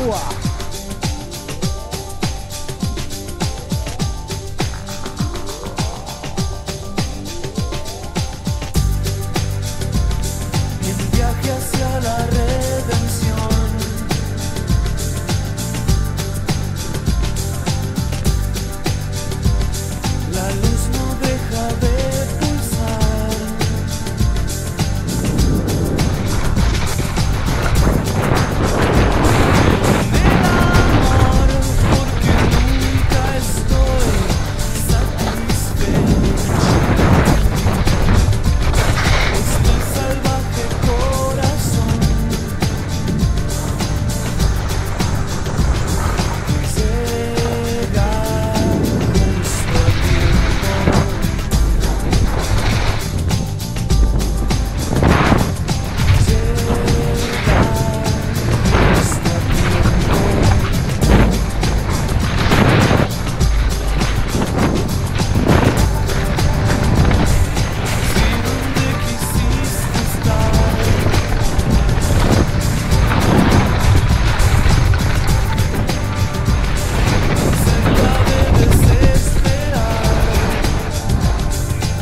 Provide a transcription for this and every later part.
Uau!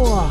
哇